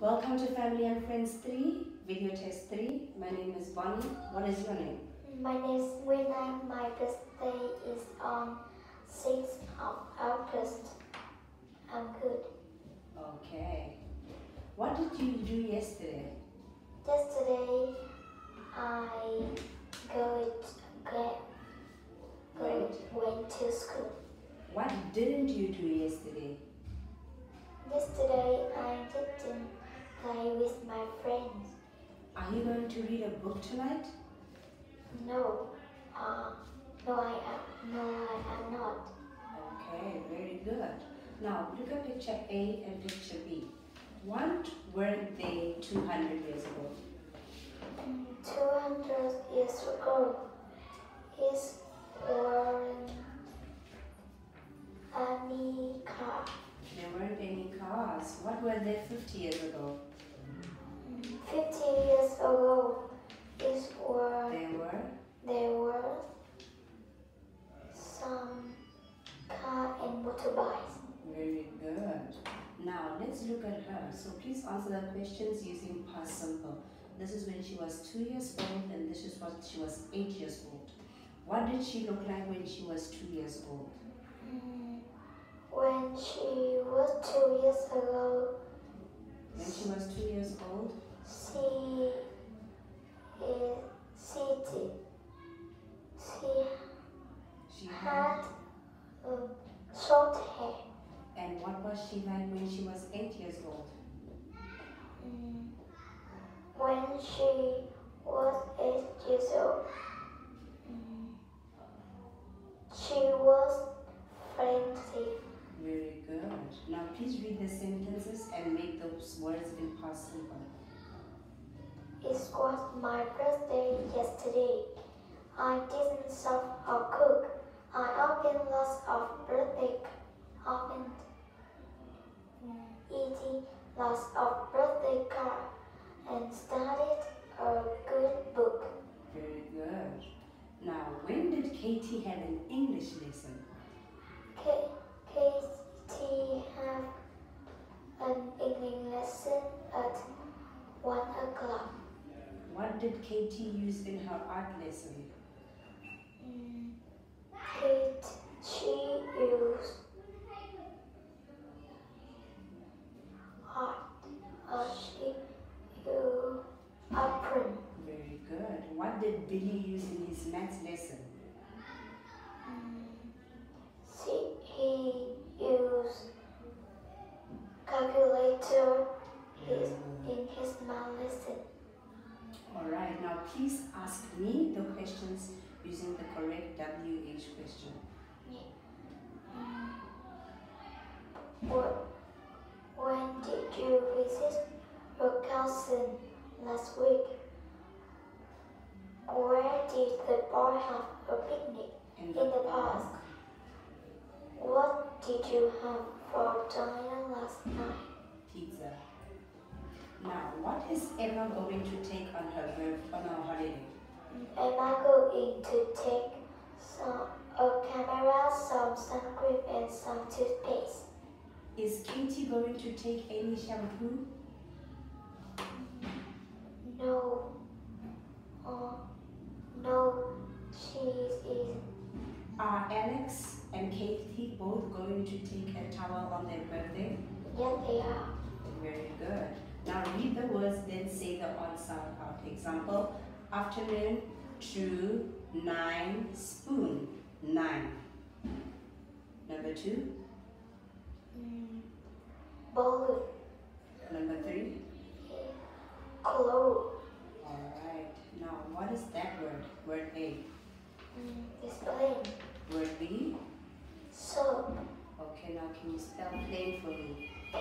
Welcome to Family and Friends 3, video test 3. My name is Bonnie. What is your name? My name is Wina. My birthday is on 6th of August. I'm good. Okay. What did you do yesterday? Yesterday, I go get, go, went to school. What didn't you do yesterday? Yesterday, I didn't play with my friends. Are you going to read a book tonight? No, uh, no, I am, no, I am not. Okay, very good. Now look at picture A and picture B. What were they 200 years ago? Mm, 200 years ago, is any car. There weren't any cars. What were they 50 years ago? Mm, 50 years ago, is were There were there were some car and motorbikes. very good. Now let's look at her. So please answer the questions using past simple. This is when she was two years old and this is what she was eight years old. What did she look like when she was two years old? Mm, When she was two years ago, When she was two years old, she is city. She she had had um, short hair. and what was she like when she was eight years old? Mm, When she was eight years old, mm, she was friendly. Very good. Now please read the sentences those words in. It was my birthday yesterday. I didn't serve or cook. I opened lots of birthday, opened mm, eating lots of birthday cards and studied a good book. Very good. Now, when did Katie have an English lesson? What did Katie use in her art lesson? Mm, Kate, she used art. Uh, she used apron. Very good. What did Billy use in his maths lesson? Please ask me the questions using the correct WH question. What, when did you visit your cousin last week? Where did the boy have a picnic? In In the park? What did you have for dinner last night? Pizza. Now, what is Emma going to take on her birth- on her holiday? Emma going to take some a camera, some sun cream, and some toothpaste? Is Katie going to take any shampoo? No. Uh, no, she is. Are Alex and Katie both going to take a towel on their birthday? Yes, they are. Very good. Now read the words, then say the answer out. Example, afternoon to nine spoon. Nine. Number two. Mm, balloon, Number three. clothes, Alright. Now what is that word? Word A. mm, plain, Word B. soap, Okay, now can you spell plain for me? P